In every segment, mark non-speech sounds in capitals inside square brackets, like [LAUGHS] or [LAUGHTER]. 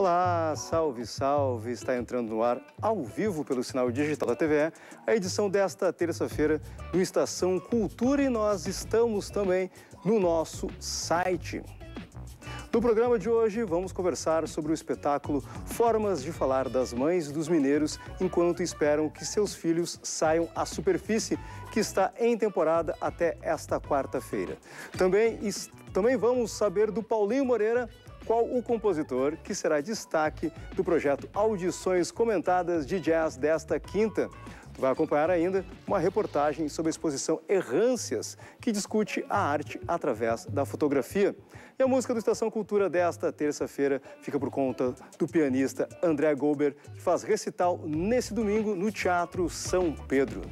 Olá, salve, salve! Está entrando no ar ao vivo pelo sinal digital da TVE a edição desta terça-feira do Estação Cultura e nós estamos também no nosso site. No programa de hoje, vamos conversar sobre o espetáculo Formas de Falar das Mães dos Mineiros enquanto esperam que seus filhos saiam à superfície, que está em temporada até esta quarta-feira. Também, também vamos saber do Paulinho Moreira, qual o compositor que será destaque do projeto Audições Comentadas de Jazz desta quinta. Tu vai acompanhar ainda uma reportagem sobre a exposição Errâncias, que discute a arte através da fotografia. E a música do Estação Cultura desta terça-feira fica por conta do pianista André Golber, que faz recital nesse domingo no Teatro São Pedro.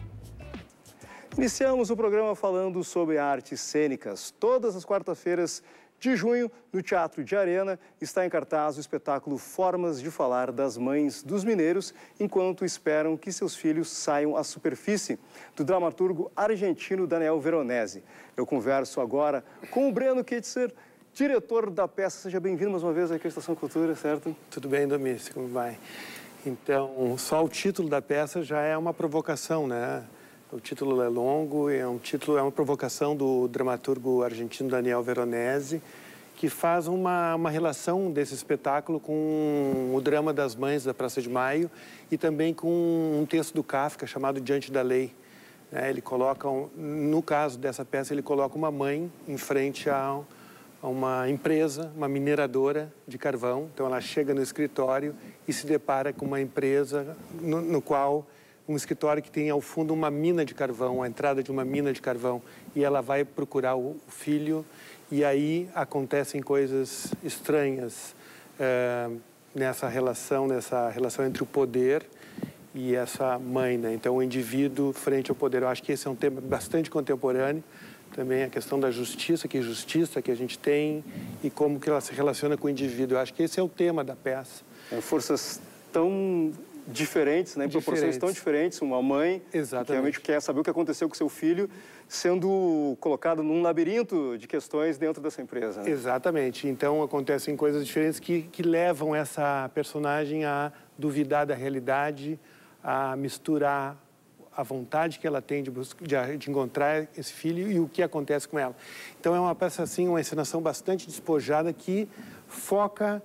Iniciamos o programa falando sobre artes cênicas. Todas as quartas-feiras de junho, no Teatro de Arena, está em cartaz o espetáculo Formas de Falar das Mães dos Mineiros, enquanto esperam que seus filhos saiam à superfície, do dramaturgo argentino Daniel Veronese. Eu converso agora com o Breno Kitzer, diretor da peça. Seja bem-vindo mais uma vez aqui à Estação Cultura, certo? Tudo bem, Domício, como vai? Então, só o título da peça já é uma provocação, né? O título é longo, é um título, é uma provocação do dramaturgo argentino Daniel Veronese, que faz uma, uma relação desse espetáculo com o drama das mães da Praça de Maio e também com um texto do Kafka chamado Diante da Lei. É, ele coloca, no caso dessa peça, ele coloca uma mãe em frente a, a uma empresa, uma mineradora de carvão. Então ela chega no escritório e se depara com uma empresa no, no qual um escritório que tem ao fundo uma mina de carvão, a entrada de uma mina de carvão, e ela vai procurar o filho, e aí acontecem coisas estranhas é, nessa relação, nessa relação entre o poder e essa mãe, né? Então, o indivíduo frente ao poder. Eu acho que esse é um tema bastante contemporâneo. Também a questão da justiça, que justiça que a gente tem e como que ela se relaciona com o indivíduo. Eu acho que esse é o tema da peça. É, forças tão diferentes, né, em proporções tão diferentes. Uma mãe Exatamente. que realmente quer saber o que aconteceu com seu filho, sendo colocado num labirinto de questões dentro dessa empresa. Né? Exatamente. Então acontecem coisas diferentes que, que levam essa personagem a duvidar da realidade, a misturar a vontade que ela tem de, de, de, encontrar esse filho e o que acontece com ela. Então é uma peça assim, uma encenação bastante despojada que foca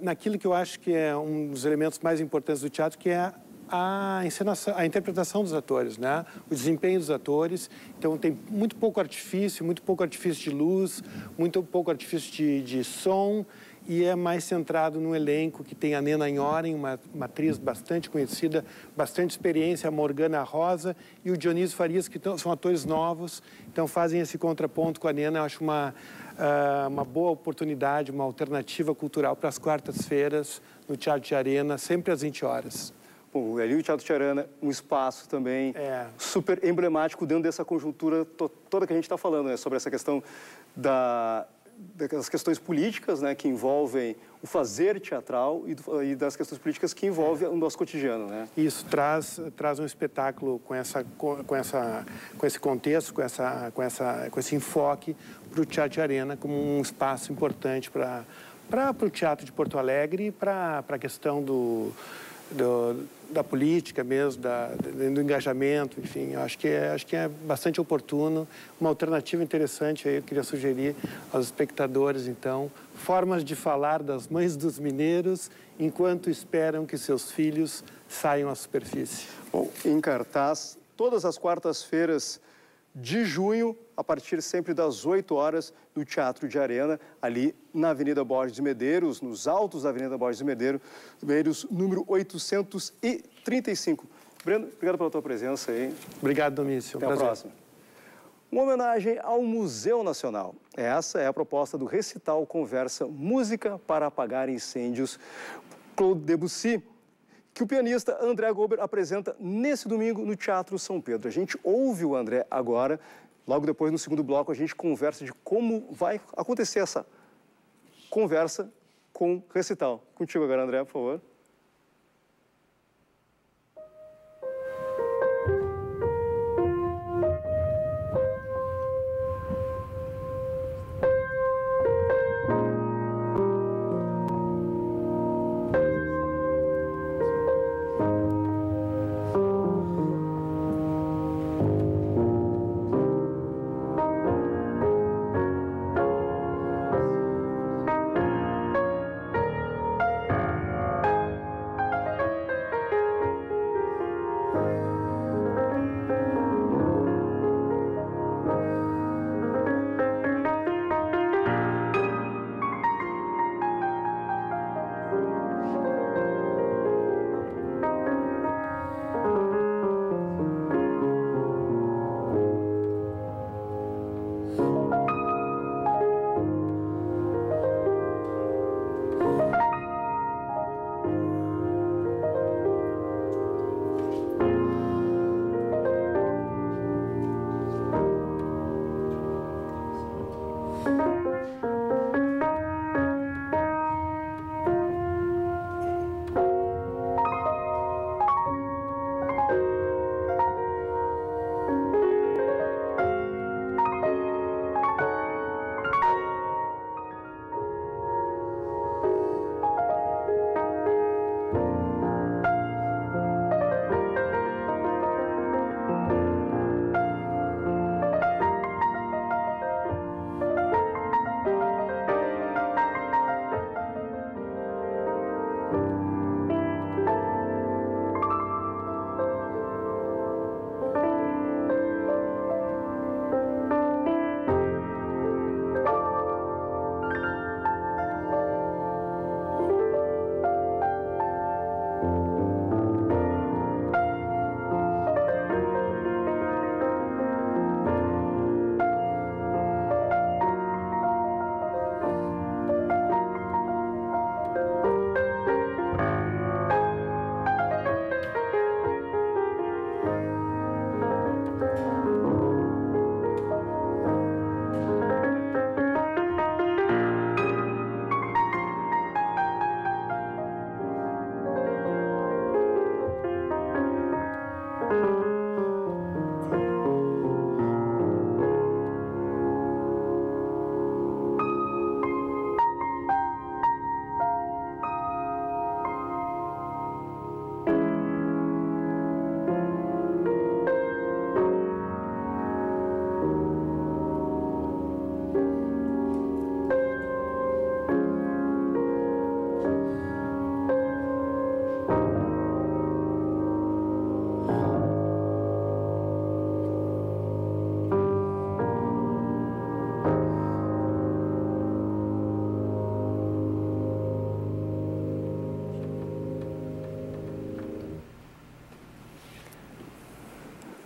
naquilo que eu acho que é um dos elementos mais importantes do teatro, que é a encenação, a interpretação dos atores, né? O desempenho dos atores. Então tem muito pouco artifício, muito pouco artifício de luz, muito pouco artifício de, de som e é mais centrado no elenco que tem a Nena Nhoren, uma, uma atriz bastante conhecida, bastante experiência, a Morgana Rosa e o Dionísio Farias, que são atores novos, então fazem esse contraponto com a Nena. Eu acho uma, uh, uma boa oportunidade, uma alternativa cultural para as quartas-feiras no Teatro de Arena, sempre às 20 horas. Bom, ali o Teatro de Arena, um espaço também é. super emblemático dentro dessa conjuntura toda que a gente está falando, né? sobre essa questão da das questões políticas né, que envolvem o fazer teatral e, do, e, das questões políticas que envolvem o nosso cotidiano. Né? Isso traz, traz um espetáculo com, essa, com, essa, com esse contexto, com, essa, com, essa, com esse enfoque para o Teatro de Arena como um espaço importante para o teatro de Porto Alegre e para a questão do do, da política mesmo, da, do engajamento, enfim, acho que, é, acho que é bastante oportuno, uma alternativa interessante aí, eu queria sugerir aos espectadores, então, formas de falar das mães dos mineiros enquanto esperam que seus filhos saiam à superfície. Bom, em cartaz, todas as quartas-feiras de junho, a partir sempre das 8 horas, no Teatro de Arena, ali na Avenida Borges de Medeiros, nos altos da Avenida Borges de Medeiros, número 835. Breno, obrigado pela tua presença aí. Obrigado, Domício. Até a próxima. Uma homenagem ao Museu Nacional. Essa é a proposta do recital Conversa Música para Apagar Incêndios. Claude Debussy que o pianista André Gober apresenta nesse domingo no Teatro São Pedro. A gente ouve o André agora, logo depois no segundo bloco a gente conversa de como vai acontecer essa conversa com recital. Contigo agora, André, por favor.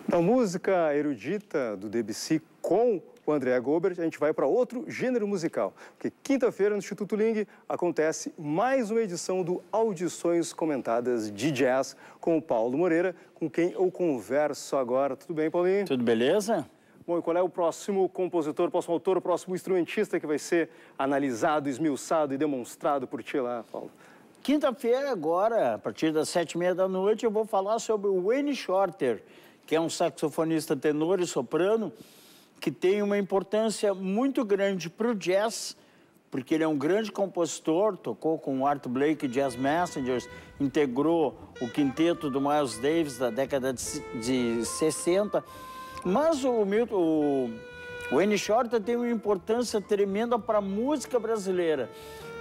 Da música erudita do Debussy com o André Goldberg, a gente vai para outro gênero musical. Porque quinta-feira no Instituto Ling acontece mais uma edição do Audições Comentadas de Jazz com o Paulo Moreira, com quem eu converso agora. Tudo bem, Paulinho? Tudo beleza? Bom, e qual é o próximo compositor, o próximo autor, o próximo instrumentista que vai ser analisado, esmiuçado e demonstrado por ti lá, Paulo? Quinta-feira, agora, a partir das sete e meia da noite, eu vou falar sobre o Wayne Shorter, que é um saxofonista tenor e soprano, que tem uma importância muito grande para o jazz, porque ele é um grande compositor, tocou com o Art Blake Jazz Messengers, integrou o quinteto do Miles Davis da década de, de 60. Mas o, Milton, o Wayne Shorter tem uma importância tremenda para a música brasileira.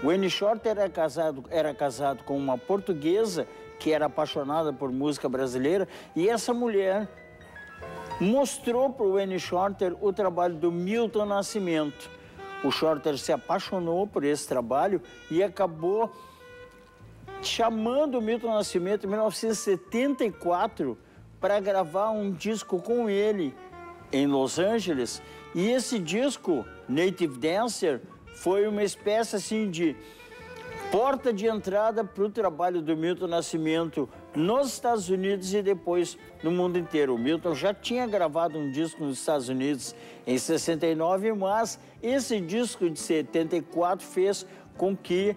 O Wayne Shorter era casado, era casado com uma portuguesa que era apaixonada por música brasileira e essa mulher mostrou para o Wayne Shorter o trabalho do Milton Nascimento. O Shorter se apaixonou por esse trabalho e acabou chamando o Milton Nascimento em 1974 para gravar um disco com ele em Los Angeles. E esse disco, Native Dancer, foi uma espécie assim de porta de entrada para o trabalho do Milton Nascimento nos Estados Unidos e depois no mundo inteiro. O Milton já tinha gravado um disco nos Estados Unidos em 69, mas esse disco de 74 fez com que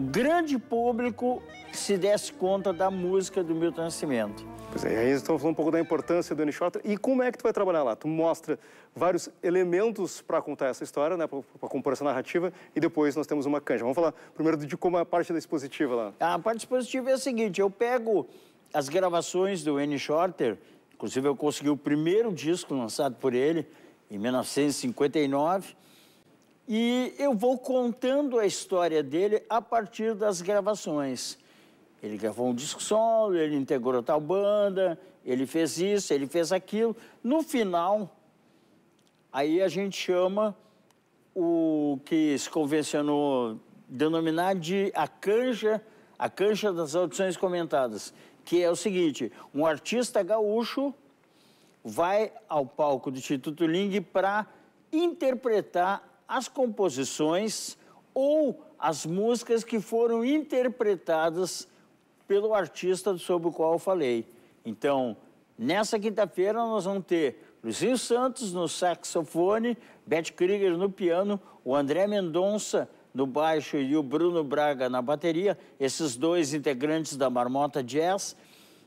grande público se desse conta da música do Milton Nascimento. Pois é, aí estamos falando um pouco da importância do N-Shot. E como é que tu vai trabalhar lá? Tu mostra vários elementos para contar essa história, né, para compor essa narrativa, e depois nós temos uma canja. Vamos falar primeiro de como é a parte da expositiva lá. A parte expositiva é a seguinte, eu pego as gravações do N. Shorter, inclusive eu consegui o primeiro disco lançado por ele, em 1959, e eu vou contando a história dele a partir das gravações. Ele gravou um disco solo, ele integrou tal banda, ele fez isso, ele fez aquilo. No final, aí a gente chama o que se convencionou denominar de a canja, a canja das audições comentadas, que é o seguinte, um artista gaúcho vai ao palco do Instituto Ling para interpretar as composições ou as músicas que foram interpretadas pelo artista sobre o qual eu falei. Então, nessa quinta-feira nós vamos ter Luizinho Santos no saxofone, Beth Krieger no piano, o André Mendonça no baixo e o Bruno Braga na bateria, esses dois integrantes da Marmota Jazz.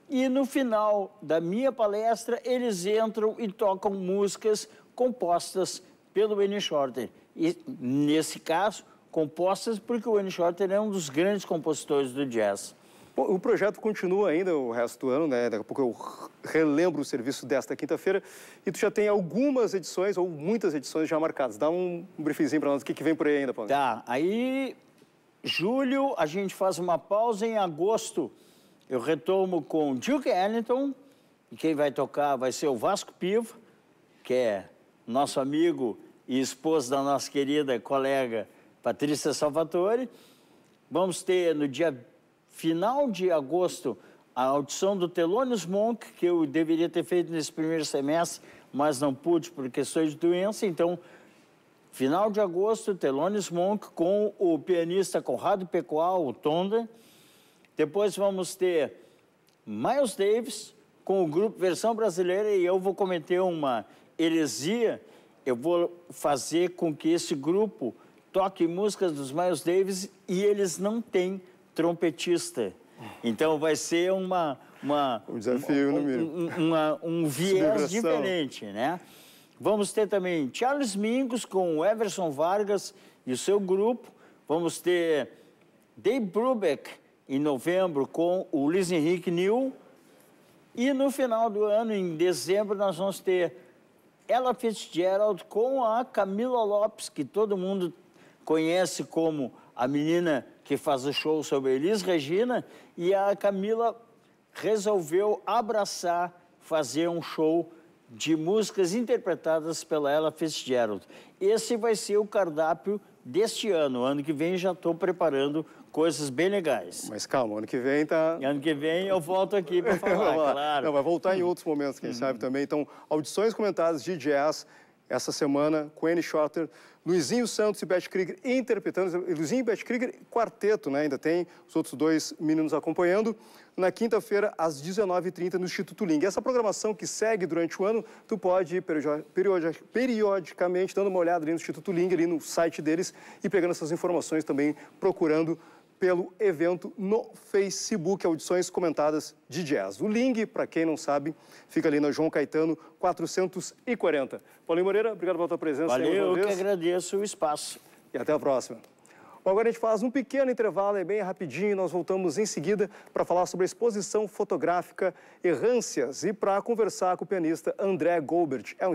E no final da minha palestra, eles entram e tocam músicas compostas pelo Wayne Shorter. E, nesse caso, compostas porque o Wayne Shorter é um dos grandes compositores do jazz. Bom, o projeto continua ainda o resto do ano, né? Daqui a pouco eu relembro o serviço desta quinta-feira. E tu já tem algumas edições, ou muitas edições já marcadas. Dá um briefzinho para nós, o que, que vem por aí ainda, Paulo? Tá, aí julho a gente faz uma pausa, em agosto eu retomo com Duke Ellington, e quem vai tocar vai ser o Vasco Piva, que é nosso amigo e esposo da nossa querida colega Patrícia Salvatore. Vamos ter no dia final de agosto, a audição do Thelonious Monk, que eu deveria ter feito nesse primeiro semestre, mas não pude por questões de doença. Então, final de agosto, Thelonious Monk com o pianista Conrado Pecoal, o Tonda. Depois vamos ter Miles Davis com o grupo Versão Brasileira e eu vou cometer uma heresia. Eu vou fazer com que esse grupo toque músicas dos Miles Davis e eles não têm trompetista. Então vai ser uma, uma um desafio, um, um, uma, um [LAUGHS] viés diferente, né? Vamos ter também Charles Mingus com o Everson Vargas e o seu grupo. Vamos ter Dave Brubeck em novembro com o Luiz Henrique New. E no final do ano, em dezembro, nós vamos ter Ella Fitzgerald com a Camila Lopes, que todo mundo conhece como a menina que faz o show sobre Elis Regina, e a Camila resolveu abraçar, fazer um show de músicas interpretadas pela Ella Fitzgerald. Esse vai ser o cardápio deste ano. Ano que vem já estou preparando coisas bem legais. Mas calma, ano que vem tá... E ano que vem eu volto aqui para [LAUGHS] falar, claro. Não, vai voltar em outros momentos, quem uhum. sabe também. Então, audições comentadas de jazz essa semana com Annie Schotter, Luizinho Santos e Beth Krieger interpretando, Luizinho e Beth Krieger, quarteto, né? Ainda tem os outros dois meninos acompanhando. Na quinta-feira, às 19h30, no Instituto Ling. Essa programação que segue durante o ano, tu pode ir periodicamente dando uma olhada ali no Instituto Ling, ali no site deles, e pegando essas informações também, procurando pelo evento no Facebook, audições comentadas de jazz. O link, para quem não sabe, fica ali na João Caetano 440. Paulinho Moreira, obrigado pela tua presença. Valeu, eu que agradeço o espaço. E até a próxima. Bom, agora a gente faz um pequeno intervalo, é bem rapidinho, e nós voltamos em seguida para falar sobre a exposição fotográfica Errâncias e para conversar com o pianista André Goldberg. É um...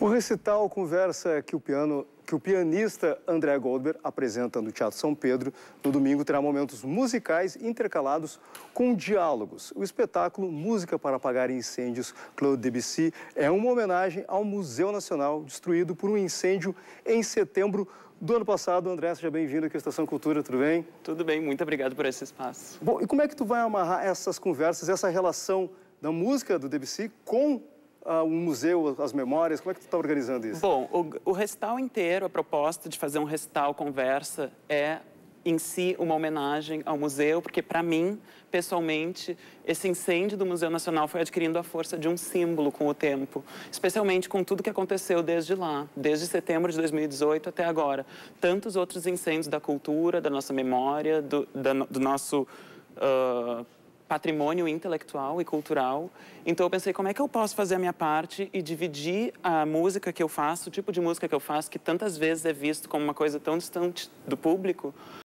O recital conversa que o piano que o pianista André Goldberg apresenta no Teatro São Pedro no domingo terá momentos musicais intercalados com diálogos. O espetáculo Música para Apagar Incêndios Claude Debussy é uma homenagem ao Museu Nacional destruído por um incêndio em setembro do ano passado. André, seja bem-vindo aqui à Estação Cultura, tudo bem? Tudo bem, muito obrigado por esse espaço. Bom, e como é que tu vai amarrar essas conversas, essa relação da música do Debussy com uh, um museu, as memórias? Como é que tu está organizando isso? Bom, o, o recital inteiro, a proposta de fazer um recital conversa é em si uma homenagem ao museu, porque para mim, pessoalmente, esse incêndio do Museu Nacional foi adquirindo a força de um símbolo com o tempo, especialmente com tudo que aconteceu desde lá, desde setembro de 2018 até agora. Tantos outros incêndios da cultura, da nossa memória, do, da, do nosso uh, patrimônio intelectual e cultural. Então eu pensei, como é que eu posso fazer a minha parte e dividir a música que eu faço, o tipo de música que eu faço, que tantas vezes é visto como uma coisa tão distante do público,